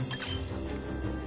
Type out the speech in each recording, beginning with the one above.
どうも。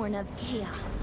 Born of chaos.